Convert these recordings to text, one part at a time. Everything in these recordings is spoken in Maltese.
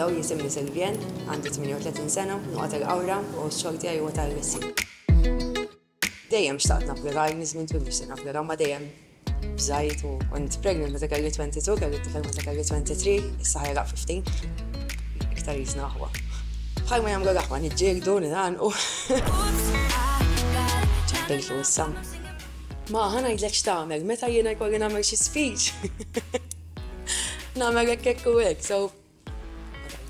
Hello, jisimni Silvien, għandi 38 sena, nuqat il-qawra u x-xogħol tiegħi huwa tal-missi. Dejjem xtaqt napplika għal nizmin tul biex napplika ma dejjem bżajt u kont pregnant meta kelli 22, kelli t-tifel meta kelli 23, issa ħajra 15. Iktar jisna aħwa. Bħal ma jagħmlu l-aħwa niġġieldu, ninanqu. Bil-flus sam. Ma ħa ngħidlek x'tagħmel, meta jiena jkolli nagħmel xi speech. Nagħmel hekk hekk u hekk, so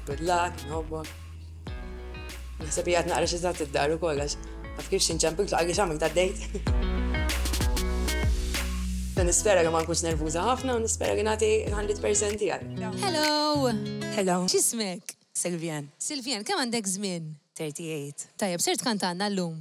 good luck, nħobbok. Naħseb jgħad naqra xi żgħat id-dar u kollox. Għaf kif xinċempil tlaqli xamil ta' dejt. Nispera li ma nkunx nervuża ħafna u nispera li nagħti 100% tiegħi. Hello! Hello! X'ismek? Silvien. Silvien, kemm għandek żmien? 38. Tajjeb, ser tkantanna llum?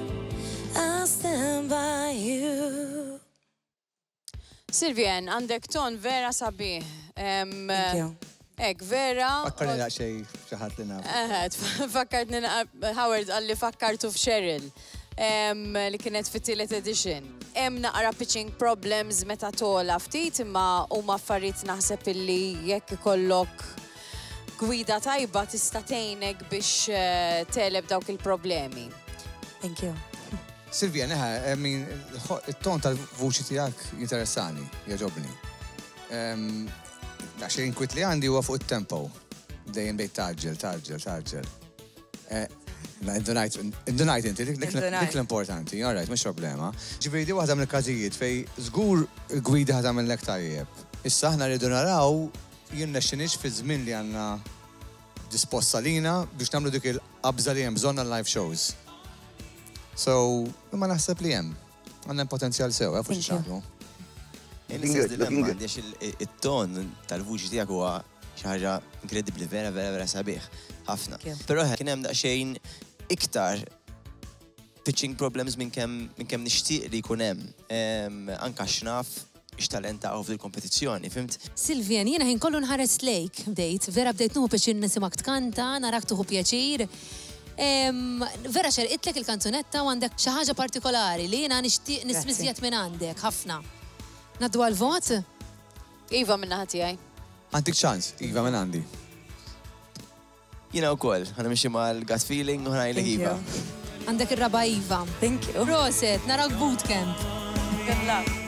I'll stand by you. Sylvian, għandek ton vera sabiħ. Thank you. Ek, vera. Fakkarni naqxej xaħat li naf. Eħet, fakkarni Howard għalli fakkartu f'Cheryl li kienet fit-tielet edition. Hemm naqra pitching problems meta tola ftit imma huma affarijiet naħseb illi jekk ikollok gwida tajba tista' tgħinek biex eh, teleb dawk il-problemi. Thank you. Silvia, neħa, I mean, il-ton tal-vuċi tijak interessani, jaġobni. Għax il-inkwit li għandi huwa fuq il-tempo. Dejjem bejt tarġel, tarġel, tarġel. Eh, ma indunajt, indunajt inti, dik l-importanti, all right, mux problema. Ġibiri di waħda mill-kazijiet fej zgur gwida ħadam l-ek tajjeb. Issa ħna rridu naraw Jirnexxinix fiż-żmien li għandna dispost għalina biex nagħmlu dik il-qabża li hemm bżonn għal-live shows. So, imma naħseb li hemm. Għandna hemm potenzjal sew, eh, fuq xi xaħdmu. Il-ton tal-vuċi tiegħek huwa xi ħaġa inkredibbli, vera vera vera sabiħ. Ħafna. Però kien hemm daqsxejn iktar pitching problems minn kemm minn kemm nixtieq li jkun hemm, anke għax naf x'talent taqgħu f'dil kompetizzjoni, fimt? Sylvian, jiena ħin kollu nħares lejk, bdejt, vera bdejt nieħu pjaċir nisimgħek tkanta, narak tieħu pjaċir. Vera xerqidlek il-kanzunetta u għandek xi ħaġa partikolari li jiena nixtieq nisma' iżjed minn għandek, ħafna. Ngħaddu għall-vot? Iva minn naħa tiegħi. Għantik ċans, iva minn għandi. Jiena wkoll, ħa nimxi mal-gut feeling u ħnajlek iva. Għandek ir-raba' iva. Thank you. Proset, narawk bootcamp. Good luck.